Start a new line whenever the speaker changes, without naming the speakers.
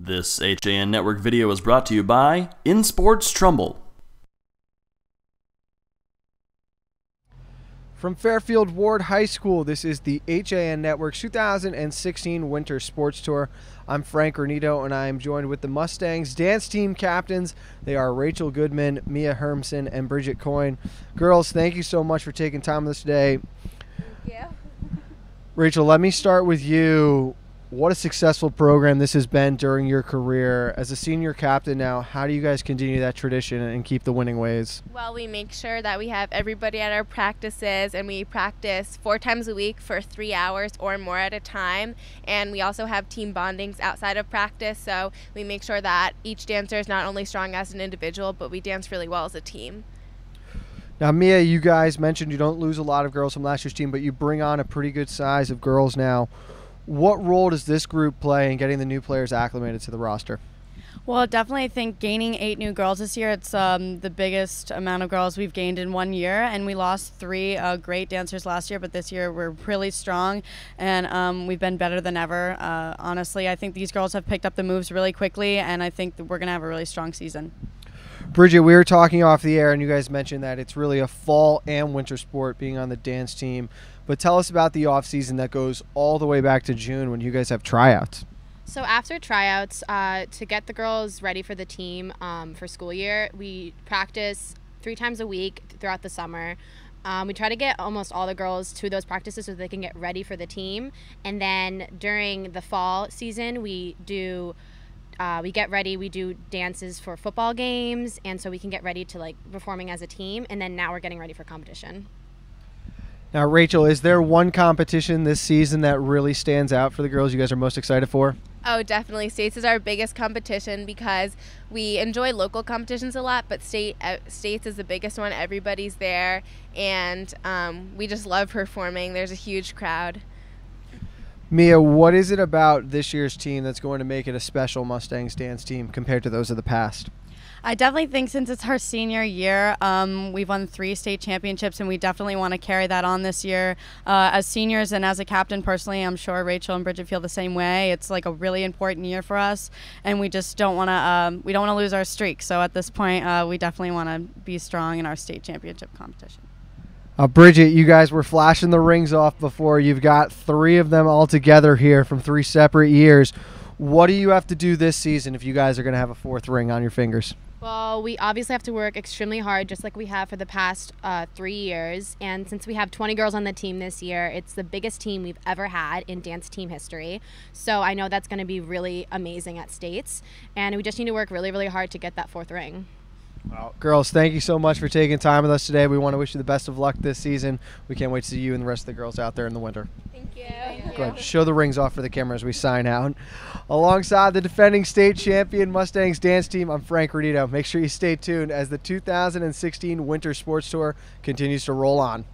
This HAN Network video is brought to you by In Sports Trumbull.
From Fairfield Warde High School, this is the HAN Network's 2016 Winter Sports Tour. I'm Frank Renito, and I am joined with the Mustangs dance team captains. They are Rachel Goodman, Mia Hermsen, and Bridget Coyne. Girls, thank you so much for taking time with us today.
Thank you.
Rachel, let me start with you. What a successful program this has been during your career. As a senior captain now, how do you guys continue that tradition and keep the winning ways?
Well, we make sure that we have everybody at our practices and we practice four times a week for three hours or more at a time. And we also have team bondings outside of practice. So we make sure that each dancer is not only strong as an individual, but we dance really well as a team.
Now, Mia, you guys mentioned you don't lose a lot of girls from last year's team, but you bring on a pretty good size of girls now. What role does this group play in getting the new players acclimated to the roster?
Well, definitely I think gaining eight new girls this year. It's um, the biggest amount of girls we've gained in one year, and we lost three uh, great dancers last year. But this year we're really strong, and um, we've been better than ever. Uh, honestly, I think these girls have picked up the moves really quickly, and I think we're going to have a really strong season.
Bridget, we were talking off the air, and you guys mentioned that it's really a fall and winter sport being on the dance team. But tell us about the off season that goes all the way back to June when you guys have tryouts.
So after tryouts, uh, to get the girls ready for the team um, for school year, we practice three times a week throughout the summer. Um, we try to get almost all the girls to those practices so they can get ready for the team. And then during the fall season, we do uh, we get ready. We do dances for football games, and so we can get ready to like performing as a team. And then now we're getting ready for competition.
Now, Rachel, is there one competition this season that really stands out for the girls you guys are most excited for?
Oh, definitely. States is our biggest competition because we enjoy local competitions a lot, but state uh, states is the biggest one. Everybody's there, and um, we just love performing. There's a huge crowd.
Mia, what is it about this year's team that's going to make it a special Mustangs dance team compared to those of the past?
I definitely think since it's our senior year, um, we've won three state championships, and we definitely want to carry that on this year. Uh, as seniors and as a captain personally, I'm sure Rachel and Bridget feel the same way. It's like a really important year for us, and we just don't want to um, we don't want to lose our streak. So at this point, uh, we definitely want to be strong in our state championship competition.
Uh, Bridget, you guys were flashing the rings off before. You've got three of them all together here from three separate years. What do you have to do this season if you guys are going to have a fourth ring on your fingers?
Well, we obviously have to work extremely hard, just like we have for the past uh, three years. And since we have 20 girls on the team this year, it's the biggest team we've ever had in dance team history. So I know that's going to be really amazing at states. And we just need to work really, really hard to get that fourth ring.
Well, girls, thank you so much for taking time with us today. We want to wish you the best of luck this season. We can't wait to see you and the rest of the girls out there in the winter.
Thank you. Thank
Go ahead, show the rings off for the camera as we sign out. Alongside the defending state champion Mustangs dance team, I'm Frank Renito. Make sure you stay tuned as the 2016 Winter Sports Tour continues to roll on.